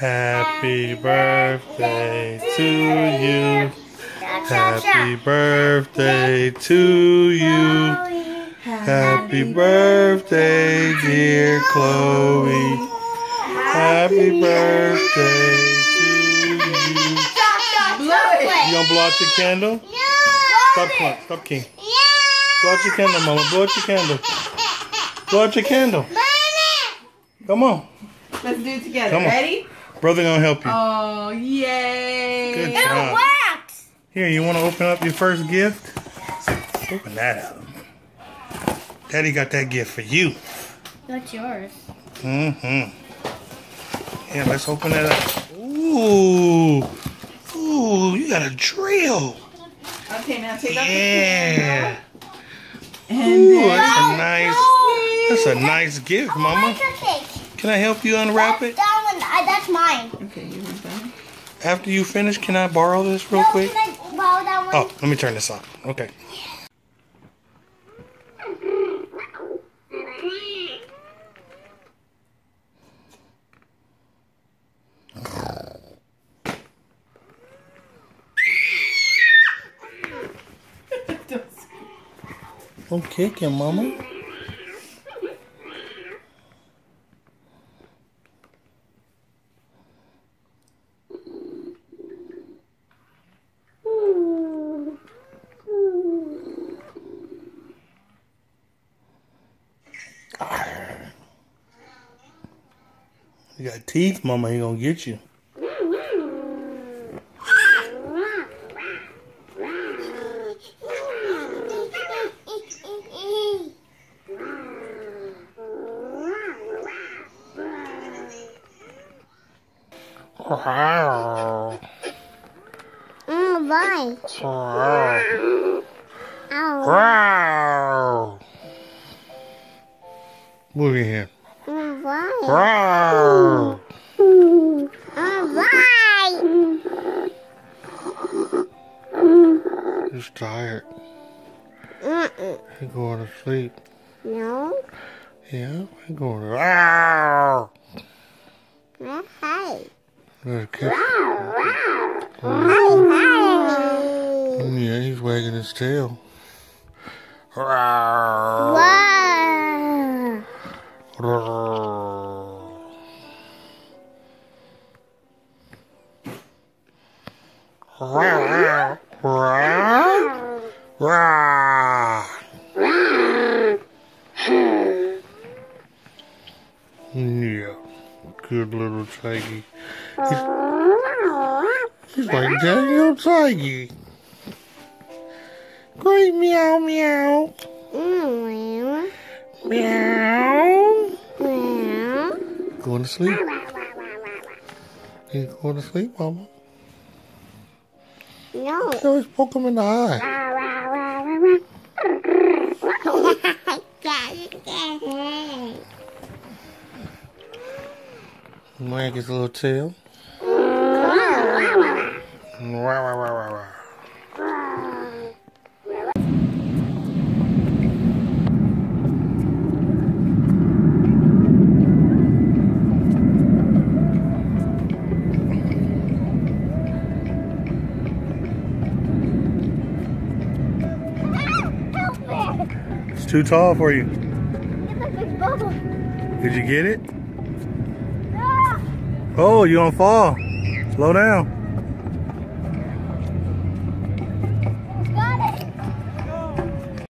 Happy birthday to you. Happy birthday to you. Happy birthday, dear Chloe. Happy birthday to you. You gonna blow out your candle? No. Stop, King. Stop, King. Blow out your candle, Mama. Blow out your candle. Blow out your candle. Come on. Let's do it together. Come on. Ready? Brother gonna help you. Oh, yay. Good job. Here, you want to open up your first gift? Open that up. Daddy got that gift for you. What's yours? Mm-hmm. Yeah, let's open that up. Ooh. Ooh, you got a drill. Okay, now take off Yeah. the And Ooh, that's a nice, that's a nice gift, Mama. Can I help you unwrap it? That one, I, that's mine. Okay, you want that? After you finish, can I borrow this real no, quick? Can I borrow that one? Oh, let me turn this on. Okay. Don't kick him, Mama. You got teeth, Mama. He gonna get you. Mm, bye. Ow. Wow. Move your hand. Mm, Wow. Mm. He's tired. Mm-mm. He's going to sleep. No. Yeah, he's going to. Wow. Uh, Hi. Let's kiss. Hi. Hi. Yeah, he's wagging his tail. Wow. Wow. Yeah, good little Tiggy. He's, he's like Daniel Tiggy. Great meow meow. Mm, Meow. Going to sleep. He's going to sleep, Mama. No. You always poke him in the eye. Wag his little tail. Too tall for you. Did you get it? Oh, you gonna fall. Slow down.